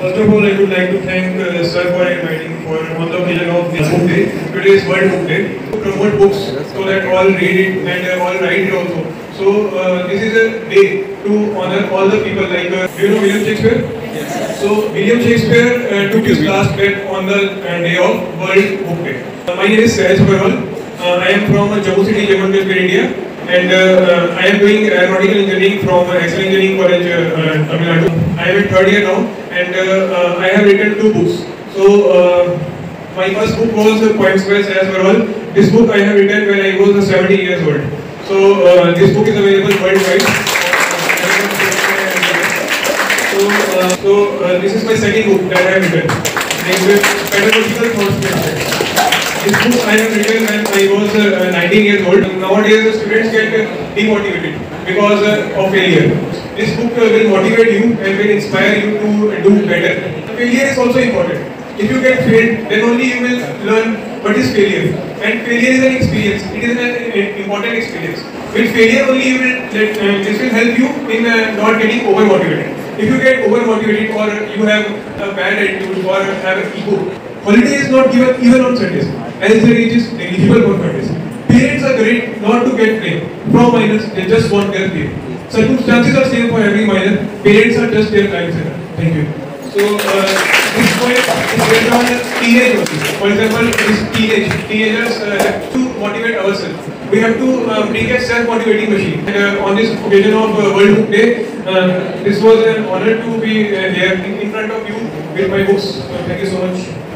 First of all, I would like to thank uh, Sir for inviting for on the occasion of this book day. Today is World Book Day. To promote books so that all read it and uh, all write it also. So uh, this is a day to honor all the people like uh, do you know William Shakespeare? Yes. So William Shakespeare uh, took his last breath on the uh, day of World Book Day. Uh, my name is Sahaj Sabharwal. Uh, I am from Jammu City, Jammu and Kashmir, India. And uh, uh, I am doing aeronautical engineering from uh, Excel Engineering College, Tamil Nadu. I am in third year now, and I have written two books. So my first book was Poems by Sahaj Sabharwal. This book I have written when I was uh, 17 years old. So this book is available worldwide. So, uh, so uh, this is my second book that I have written. Pedagogical thoughts. I have written when I was uh, 19 years old. Nowadays, the students get uh, demotivated because uh, of failure. This book uh, will motivate you and will inspire you to do better. Failure is also important. If you get failed, then only you will learn what is failure. And failure is an experience. It is an uh, important experience. With failure only you will let, uh, this will help you in uh, not getting over motivated. If you get over motivated or you have a bad attitude or have an ego, holiday is not given even on Sundays, as there is negligible for Fridays. Parents are great not to get blame from minors, they just want their pay. Circumstances are same for every minor, parents are just their time center. Thank you. So, uh, this point is based on teenage. For example, this teenage, teenagers uh, have to motivate ourselves. We have to uh, bring a self-motivating machine. And uh, on this occasion of uh, World Book Day, uh, this was an honor to be uh, here in, in front of you with my books. Uh, thank you so much.